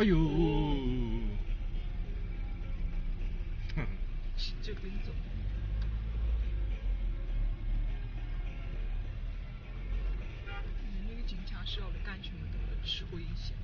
哎呦！哼，就跟你走。那个警察是要来干什么的？是危险。